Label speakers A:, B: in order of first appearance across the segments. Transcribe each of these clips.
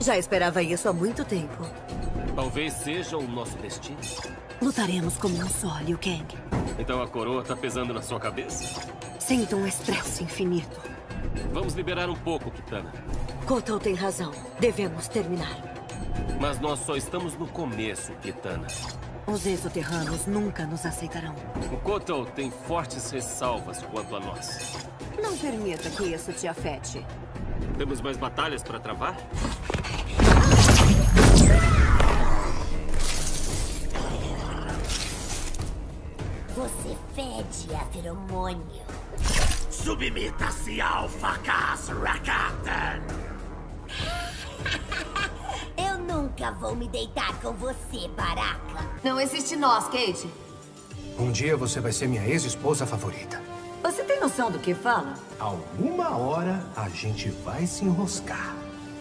A: Já esperava isso há muito tempo.
B: Talvez seja o nosso destino.
A: Lutaremos como um só, Liu Kang.
B: Então a coroa tá pesando na sua cabeça?
A: Sinto um estresse infinito.
B: Vamos liberar um pouco, Kitana.
A: Kotal tem razão. Devemos terminar.
B: Mas nós só estamos no começo, Kitana.
A: Os exoterranos nunca nos aceitarão.
B: O Kotal tem fortes ressalvas quanto a nós.
A: Não permita que isso te afete.
B: Temos mais batalhas para travar?
C: Você fede a feromônio.
D: Submeta-se ao fracasso, Rakatan!
C: Eu nunca vou me deitar com você, Baraka.
E: Não existe nós, Kate.
F: Um dia você vai ser minha ex-esposa favorita.
A: Você tem noção do que fala?
F: Alguma hora a gente vai se enroscar.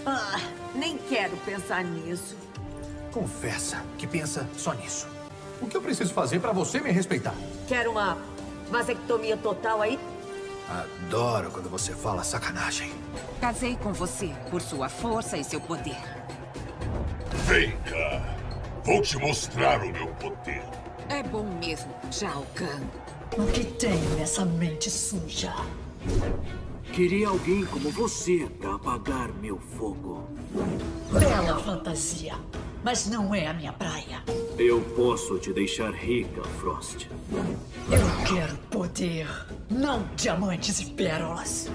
A: Ah, nem quero pensar nisso.
F: Confessa que pensa só nisso. O que eu preciso fazer pra você me respeitar?
A: Quer uma vasectomia total aí?
F: Adoro quando você fala sacanagem.
G: Casei com você por sua força e seu poder.
D: Vem cá. Vou te mostrar o meu poder.
G: É bom mesmo, Shao Kahn.
H: O que tem nessa mente suja?
I: Queria alguém como você para apagar meu fogo.
H: Bela fantasia, mas não é a minha praia.
I: Eu posso te deixar rica, Frost.
H: Eu quero poder, não diamantes e pérolas.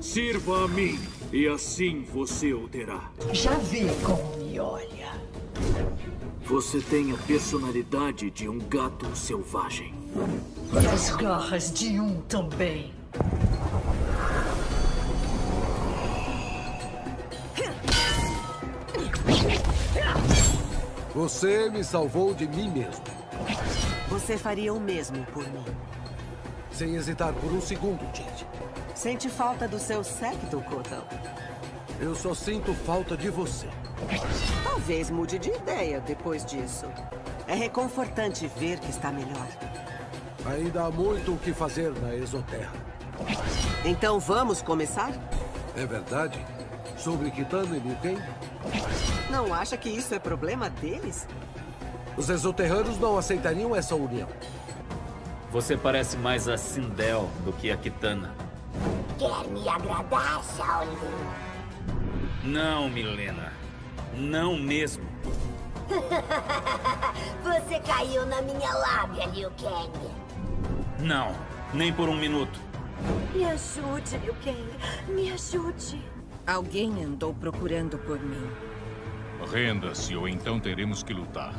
I: Sirva a mim e assim você o terá.
H: Já vi como me olha.
I: Você tem a personalidade de um gato selvagem.
H: E as garras de um também.
J: Você me salvou de mim mesmo.
A: Você faria o mesmo por mim.
J: Sem hesitar por um segundo, Jade.
A: Sente falta do seu septo, Kotal?
J: Eu só sinto falta de você.
A: Talvez mude de ideia depois disso. É reconfortante ver que está melhor.
J: Ainda há muito o que fazer na Exoterra.
A: Então vamos começar?
J: É verdade? Sobre Kitana e Liu Kang?
A: Não acha que isso é problema deles?
J: Os exoterranos não aceitariam essa união.
K: Você parece mais a Sindel do que a Kitana.
C: Quer me agradar, Shaolin?
K: Não, Milena. Não mesmo.
C: Você caiu na minha lábia, Liu Kang.
K: Não, nem por um minuto.
A: Me ajude, Liu Kang. Me ajude.
G: Alguém andou procurando por mim.
L: Renda-se ou então teremos que lutar.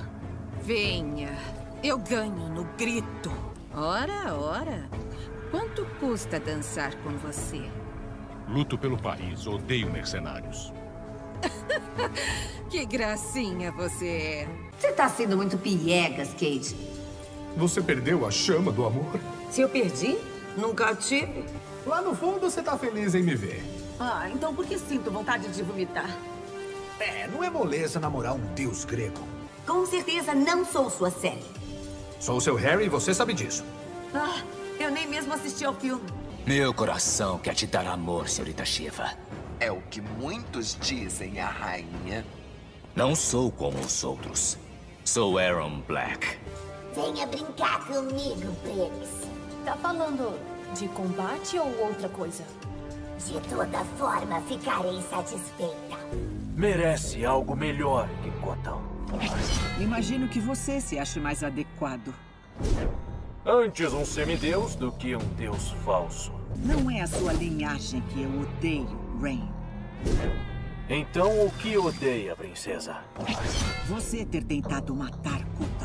G: Venha. Eu ganho no grito. Ora, ora. Quanto custa dançar com você?
L: Luto pelo país, odeio mercenários.
G: que gracinha você é.
E: Você tá sendo muito piegas, Kate.
F: Você perdeu a chama do amor?
A: Se eu perdi, nunca tive.
F: Lá no fundo você tá feliz em me ver.
A: Ah, então por que sinto vontade de vomitar?
F: É, não é moleza namorar um deus grego.
E: Com certeza não sou sua série.
F: Sou seu Harry e você sabe disso.
A: Ah, eu nem mesmo assisti ao filme.
M: Meu coração quer te dar amor, senhorita Shiva.
N: É o que muitos dizem, a rainha.
M: Não sou como os outros. Sou Aaron Black.
C: Venha brincar comigo, Prince.
O: Tá falando de combate ou outra coisa?
C: De toda forma, ficarei satisfeita.
I: Merece algo melhor que Kotal.
G: Imagino que você se ache mais adequado.
I: Antes um semideus do que um deus falso.
G: Não é a sua linhagem que eu odeio, Rain.
I: Então o que odeia, princesa?
G: Você ter tentado matar Kotal.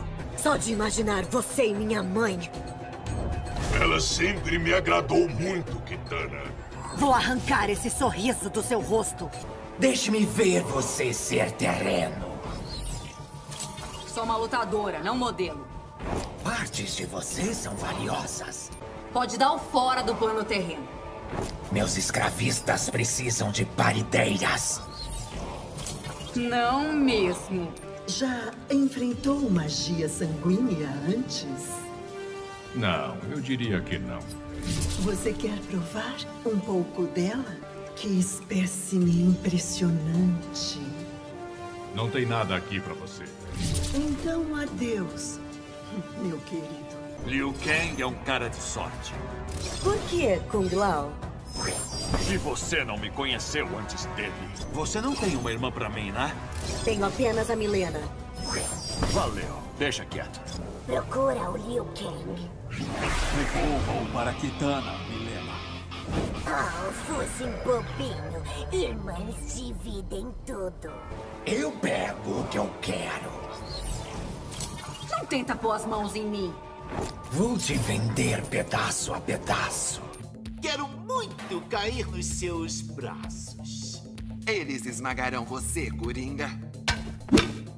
A: Só de imaginar você e minha mãe.
D: Ela sempre me agradou muito, Kitana.
A: Vou arrancar esse sorriso do seu rosto.
D: Deixe-me ver você ser terreno.
E: Sou uma lutadora, não modelo.
D: Partes de você são valiosas.
E: Pode dar o fora do plano terreno.
D: Meus escravistas precisam de parideiras.
E: Não mesmo.
H: Já enfrentou magia sanguínea antes?
L: Não, eu diria que não.
H: Você quer provar um pouco dela? Que espécime impressionante.
L: Não tem nada aqui pra você.
H: Então, adeus, meu querido.
P: Liu Kang é um cara de sorte.
C: Por que, Kung Lao?
P: E você não me conheceu antes dele. Você não tem uma irmã pra mim, né?
C: Tenho apenas a Milena.
P: Valeu. Deixa quieto.
C: Procura o Liu Kang.
P: Devolva-o para Kitana, Milena.
C: Oh, fosse um bobinho. Irmãs dividem tudo.
F: Eu pego o que eu quero.
E: Não tenta pôr as mãos em mim.
F: Vou te vender pedaço a pedaço.
N: Quero cair nos seus braços. Eles esmagarão você, Coringa.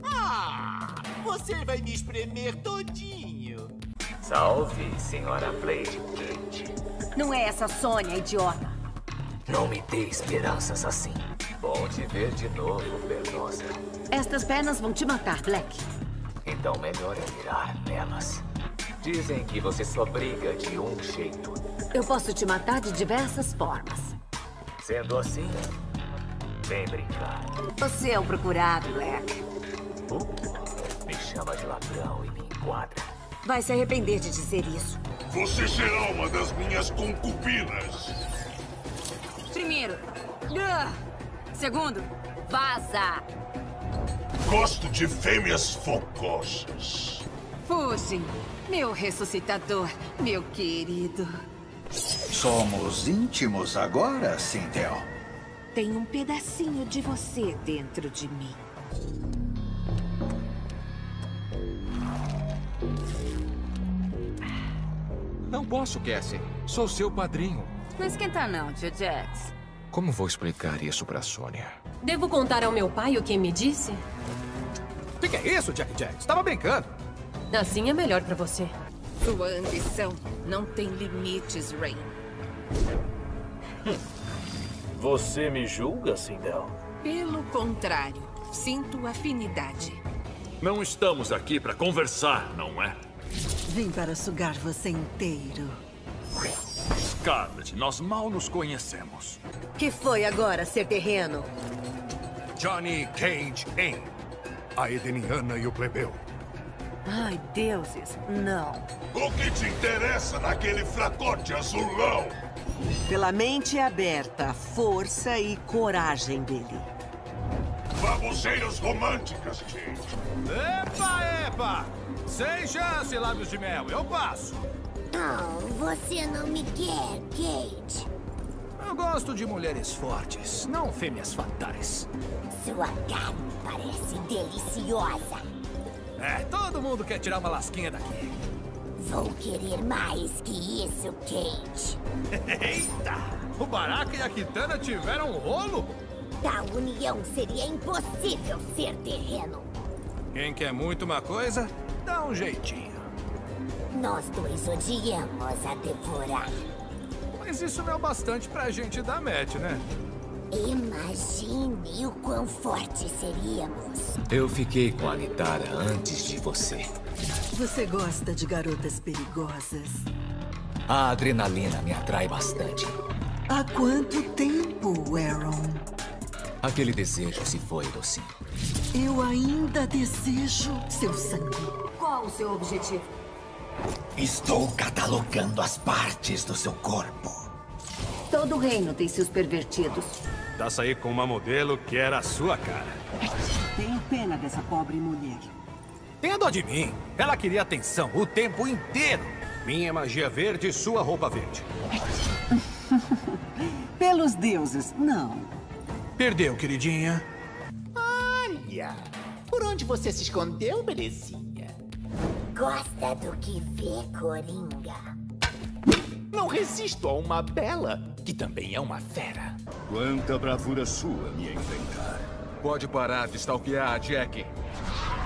N: Ah! Você vai me espremer todinho.
M: Salve, senhora Blade Kate.
C: Não é essa Sônia, idiota.
M: Não me dê esperanças assim. Bom te ver de novo, Pernosa.
C: Estas pernas vão te matar, Black.
M: Então melhor é mirar nelas. Dizem que você só briga de um jeito.
C: Eu posso te matar de diversas formas.
M: Sendo assim, vem brincar.
C: Você é o procurado, Black.
M: Uh, me chama de ladrão e me enquadra.
C: Vai se arrepender de dizer isso.
D: Você será uma das minhas concubinas.
E: Primeiro. Ah. Segundo. Vaza.
D: Gosto de fêmeas focosas.
G: Fugem, meu ressuscitador, meu querido.
Q: Somos íntimos agora, Sintel.
G: Tem um pedacinho de você dentro de mim.
R: Não posso, Cassie. Sou seu padrinho.
E: Não esquenta não, tio Jax.
R: Como vou explicar isso pra Sônia?
O: Devo contar ao meu pai o que me disse?
F: O que, que é isso, Jack Jack? Estava brincando.
O: Assim é melhor pra você.
G: Sua ambição não tem limites, Rain.
I: Você me julga, Sindel?
G: Pelo contrário, sinto afinidade.
P: Não estamos aqui para conversar, não é?
H: Vim para sugar você inteiro.
P: Scarlett, nós mal nos conhecemos.
C: Que foi agora ser terreno?
F: Johnny Cage em A Edeniana e o Plebeu.
A: Ai, deuses, não.
D: O que te interessa naquele fracote azulão?
A: Pela mente aberta, força e coragem dele.
D: Baboseiras românticas, Kate.
F: Epa, epa! Sem chance, lábios de mel. Eu passo.
C: Oh, você não me quer, Kate.
F: Eu gosto de mulheres fortes, não fêmeas fatais.
C: Sua carne parece deliciosa.
F: É, todo mundo quer tirar uma lasquinha daqui.
C: Vou querer mais que isso, Kate.
F: Eita! O Baraka e a Kitana tiveram um rolo?
C: Da união seria impossível ser terreno.
F: Quem quer muito uma coisa, dá um jeitinho.
C: Nós dois odiamos a devorar.
F: Mas isso não é o bastante pra gente dar match, né?
C: Imagine o quão fortes seríamos.
M: Eu fiquei com a Nitara antes de você.
H: Você gosta de garotas perigosas?
M: A adrenalina me atrai bastante.
H: Há quanto tempo, Aaron?
M: Aquele desejo se foi, docinho.
H: Eu ainda desejo seu sangue.
E: Qual o seu objetivo?
F: Estou catalogando as partes do seu corpo.
C: Todo reino tem seus pervertidos.
F: Tá sair com uma modelo que era a sua cara.
A: Tenho pena dessa pobre mulher.
F: Tenha dó de mim. Ela queria atenção o tempo inteiro. Minha magia verde e sua roupa verde.
A: Pelos deuses, não.
F: Perdeu, queridinha.
N: Olha, por onde você se escondeu, belezinha?
C: Gosta do que vê, Coringa?
N: Não resisto a uma bela, que também é uma fera.
L: Quanta bravura sua me enfrentar.
R: Pode parar de stalkear a Jack.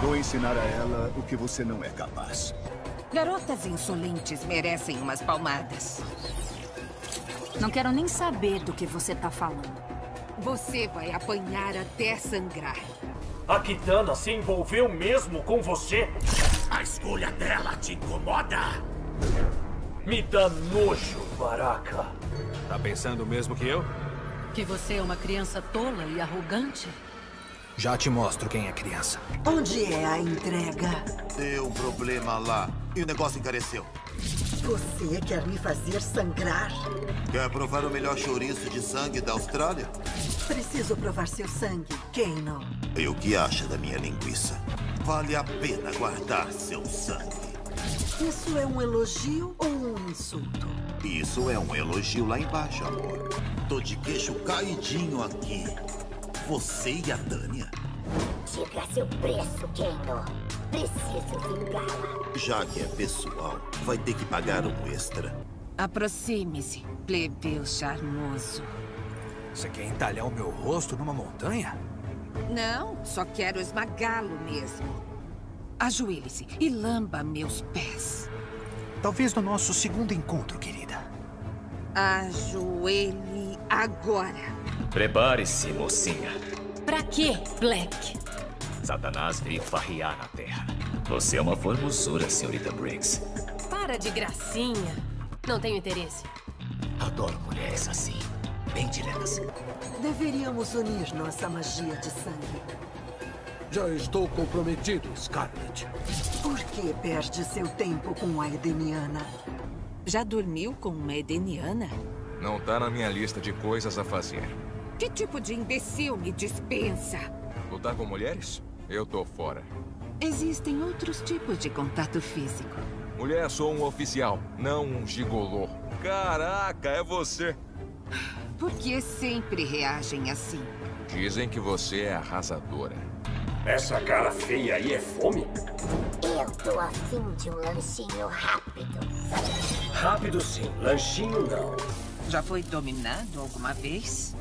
L: Vou ensinar a ela o que você não é capaz.
G: Garotas insolentes merecem umas palmadas.
E: Não quero nem saber do que você tá falando.
G: Você vai apanhar até sangrar.
I: A Kitana se envolveu mesmo com você?
P: A escolha dela te incomoda?
I: Me dá nojo, Baraka.
F: Tá pensando o mesmo que eu?
E: Que você é uma criança tola e arrogante?
F: Já te mostro quem é criança.
H: Onde é a entrega?
S: Deu um problema lá e o negócio encareceu.
H: Você quer me fazer sangrar?
S: Quer provar o melhor chouriço de sangue da Austrália?
H: Preciso provar seu sangue, Kano.
S: E o que acha da minha linguiça? Vale a pena guardar seu sangue.
H: Isso é um elogio ou um insulto?
S: Isso é um elogio lá embaixo, amor. Tô de queixo caidinho aqui. Você e a Tânia?
C: Diga seu preço, Kano. Preciso vingá-la.
S: Já que é pessoal, vai ter que pagar um extra.
G: Aproxime-se, plebeu charmoso.
F: Você quer entalhar o meu rosto numa montanha?
G: Não, só quero esmagá-lo mesmo. Ajoelhe-se e lamba meus pés.
F: Talvez no nosso segundo encontro, querida.
G: Ajoelhe agora.
M: Prepare-se, mocinha.
O: Pra quê, Black?
M: Satanás veio farrear na Terra. Você é uma formosura, senhorita Briggs.
O: Para de gracinha. Não tenho interesse.
M: Adoro mulheres assim, bem diretas.
H: Deveríamos unir nossa magia de sangue.
T: Já estou comprometido, Scarlet.
H: Por que perde seu tempo com a Edeniana?
G: Já dormiu com uma Edeniana?
R: Não tá na minha lista de coisas a fazer.
G: Que tipo de imbecil me dispensa?
R: Lutar com mulheres? Eu tô fora.
G: Existem outros tipos de contato físico.
R: Mulher, sou um oficial, não um gigolô. Caraca, é você!
G: Por que sempre reagem assim?
R: Dizem que você é arrasadora.
I: Essa cara feia aí é fome?
C: Eu tô afim de um lanchinho rápido.
I: Rápido sim, lanchinho não.
G: Já foi dominado alguma vez?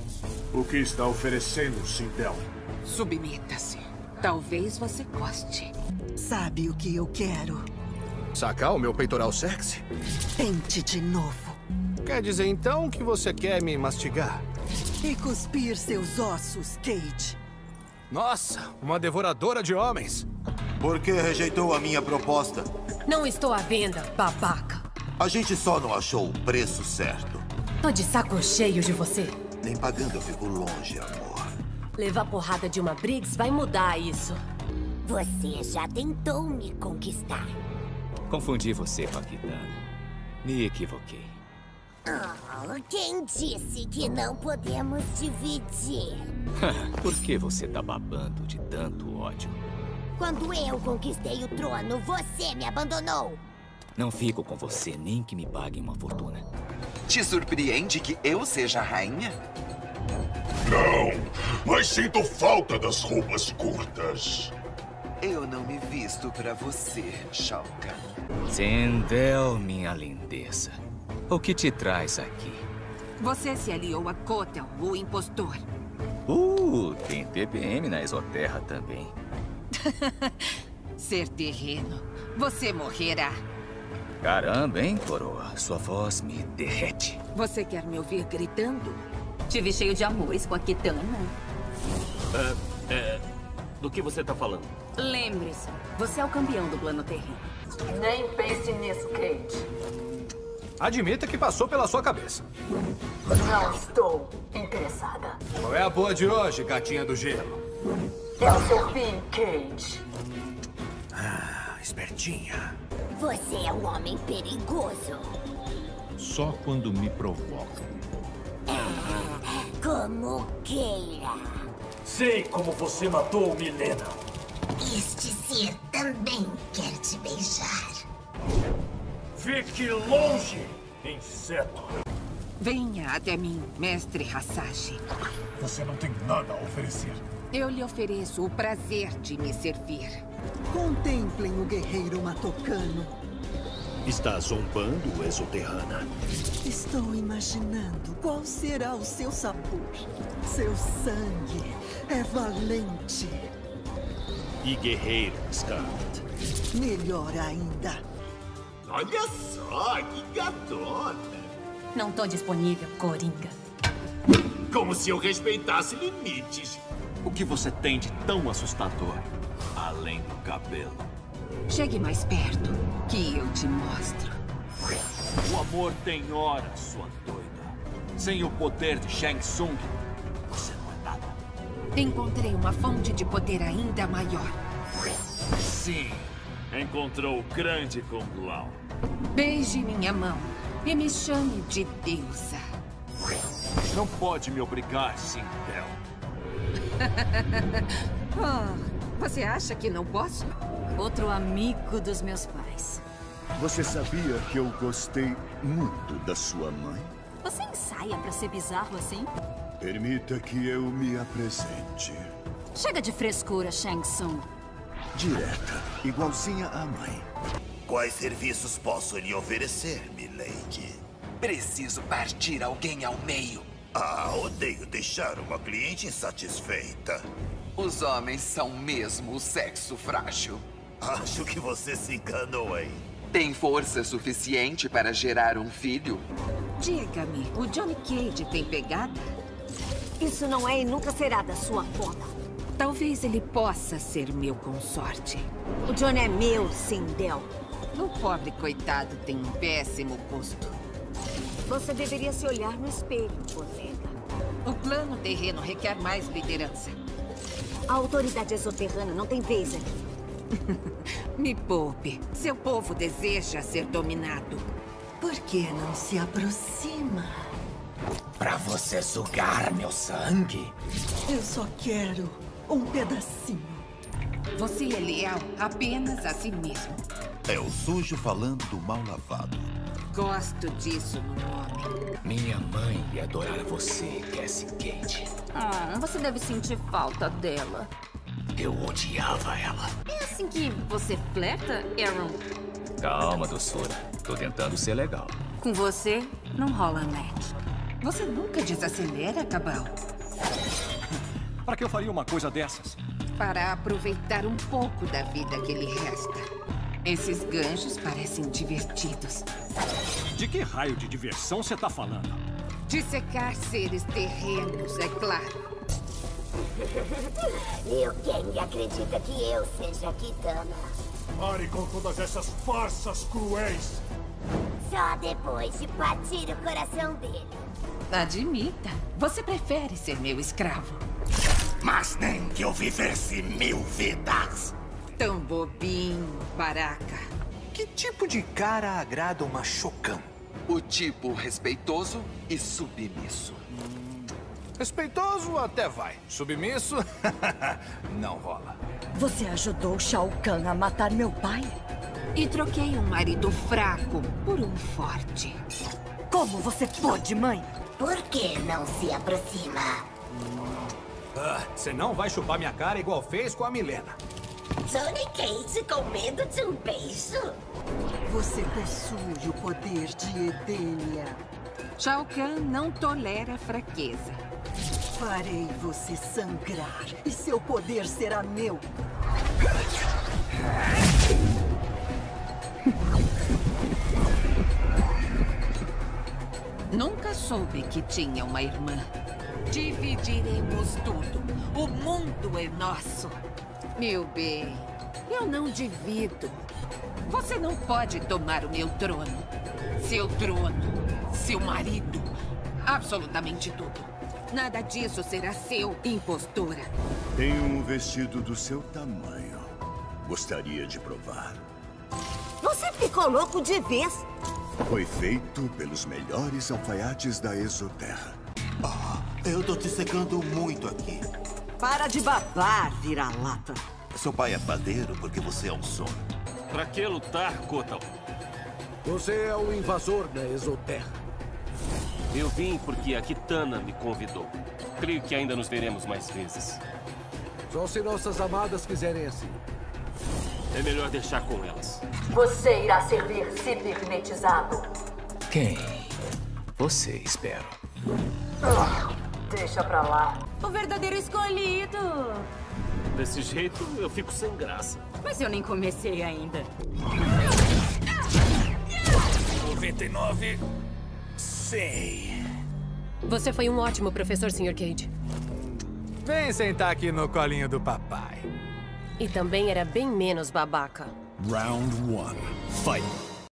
I: O que está oferecendo, Sindel?
G: Submeta-se. Talvez você goste.
H: Sabe o que eu quero?
F: Sacar o meu peitoral sexy?
H: Tente de novo.
F: Quer dizer então que você quer me mastigar?
H: E cuspir seus ossos, Kate.
F: Nossa, uma devoradora de homens.
S: Por que rejeitou a minha proposta?
O: Não estou à venda, babaca.
S: A gente só não achou o preço certo.
O: Tô de saco cheio de você.
S: Nem pagando eu fico longe, amor.
O: Levar porrada de uma Briggs vai mudar isso.
C: Você já tentou me conquistar.
M: Confundi você com a Kitana. Me equivoquei.
C: Oh, quem disse que não podemos dividir?
M: Por que você tá babando de tanto ódio?
C: Quando eu conquistei o trono, você me abandonou.
M: Não fico com você nem que me paguem uma fortuna.
P: Te surpreende que eu seja a rainha?
D: Não, mas sinto falta das roupas curtas.
P: Eu não me visto pra você, Shao Kahn.
M: Sindel, minha lindeza. O que te traz aqui?
G: Você se aliou a Kotel, o impostor.
M: Uh, tem TPM na Exoterra também.
G: Ser terreno. Você morrerá.
M: Caramba, hein, coroa? Sua voz me derrete.
G: Você quer me ouvir gritando?
E: Tive cheio de amores com a Kitana.
B: É, é... Do que você tá falando?
E: Lembre-se, você é o campeão do plano terreno.
A: Nem pense nisso, Kate.
F: Admita que passou pela sua cabeça.
A: Não estou interessada.
F: Qual é a boa de hoje, gatinha do gelo?
A: É o seu fim, Kate.
F: Ah, espertinha.
C: Você é um homem perigoso.
L: Só quando me provoca.
C: Como queira.
I: Sei como você matou Milena.
C: Este ser também quer te beijar.
I: Fique longe, inseto.
G: Venha até mim, mestre Hasashi.
I: Você não tem nada a oferecer.
G: Eu lhe ofereço o prazer de me servir.
H: Contemplem o guerreiro matocano.
L: Está zombando, exoterrana?
H: Estou imaginando qual será o seu sabor. Seu sangue é valente.
L: E guerreiro, Scarlet.
H: Melhor ainda.
P: Olha só, que gatona.
O: Não tô disponível, Coringa.
P: Como se eu respeitasse limites.
I: O que você tem de tão assustador? Além do cabelo.
G: Chegue mais perto, que eu te mostro.
I: O amor tem hora, sua doida.
P: Sem o poder de Shang Tsung, você não é nada.
G: Encontrei uma fonte de poder ainda maior.
P: Sim, encontrou o grande Kung Lao.
G: Beije minha mão e me chame de deusa.
P: Não pode me obrigar, Sindel.
G: oh, você acha que não posso?
E: Outro amigo dos meus pais.
U: Você sabia que eu gostei muito da sua mãe?
E: Você ensaia pra ser bizarro assim?
U: Permita que eu me apresente.
E: Chega de frescura, Shang Tsung.
U: Direta, igualzinha à mãe.
S: Quais serviços posso lhe oferecer, milady?
N: Preciso partir alguém ao meio.
S: Ah, odeio deixar uma cliente insatisfeita.
N: Os homens são mesmo o sexo frágil.
S: Acho que você se enganou aí.
N: Tem força suficiente para gerar um filho?
G: Diga-me, o Johnny Cage tem pegada?
C: Isso não é e nunca será da sua conta.
G: Talvez ele possa ser meu consorte.
C: O Johnny é meu, Sindel.
G: O pobre coitado tem um péssimo gosto.
C: Você deveria se olhar no espelho, colega.
G: O plano terreno requer mais liderança.
C: A autoridade exoterrana não tem vez aqui.
G: Me poupe. Seu povo deseja ser dominado.
A: Por que não se aproxima?
M: Pra você sugar meu sangue?
A: Eu só quero um pedacinho.
G: Você é leal apenas a si mesmo.
S: É o sujo falando do mal lavado.
G: Gosto disso no nome.
M: Minha mãe ia adorar você, Cassie Kate.
E: Ah, você deve sentir falta dela.
M: Eu odiava ela.
E: É assim que você flerta, Aaron?
M: Calma, doçura. Tô tentando ser legal.
E: Com você, não rola match.
G: Você nunca desacelera, Cabal.
F: Para que eu faria uma coisa dessas?
G: Para aproveitar um pouco da vida que lhe resta. Esses ganchos parecem divertidos.
F: De que raio de diversão você tá falando?
G: De secar seres terrenos, é claro.
C: E o quem acredita que eu seja Kitana?
J: Pare com todas essas farsas cruéis.
C: Só depois de partir o coração dele.
G: Admita, você prefere ser meu escravo.
S: Mas nem que eu vivesse mil vidas.
G: Tão bobinho, Baraka.
N: Que tipo de cara agrada uma Shokan? O tipo respeitoso e submisso.
F: Respeitoso até vai. Submisso? Não rola.
A: Você ajudou Shao Kahn a matar meu pai?
G: E troquei um marido fraco por um forte.
A: Como você pôde, mãe?
C: Por que não se aproxima?
F: Ah, você não vai chupar minha cara igual fez com a Milena.
C: Johnny Cage com medo de um beijo?
A: Você possui o poder de Edenia.
G: Shao Kahn não tolera fraqueza.
A: Farei você sangrar e seu poder será meu.
G: Nunca soube que tinha uma irmã. Dividiremos tudo. O mundo é nosso. Meu bem, eu não divido. Você não pode tomar o meu trono. Seu trono, seu marido, absolutamente tudo. Nada disso será seu, impostora.
U: Tenho um vestido do seu tamanho. Gostaria de provar.
C: Você ficou louco de vez.
U: Foi feito pelos melhores alfaiates da Exoterra.
S: Ah, eu tô te secando muito aqui.
A: Para de babar, vira-lata.
S: Seu pai é padeiro porque você é um sono.
B: Pra que lutar, Kotal?
J: Você é o invasor da Exoterra.
B: Eu vim porque a Kitana me convidou. Creio que ainda nos veremos mais vezes.
J: Só se nossas amadas quiserem assim.
B: É melhor deixar com elas.
O: Você irá servir cibernetizado.
M: Quem? Você, espero.
O: Ah, deixa pra lá.
E: O verdadeiro escolhido.
B: Desse jeito, eu fico sem graça.
E: Mas eu nem comecei ainda.
P: 99... Sei.
O: Você foi um ótimo professor, Sr. Cage.
F: Vem sentar aqui no colinho do papai.
O: E também era bem menos babaca.
L: Round 1. Fight.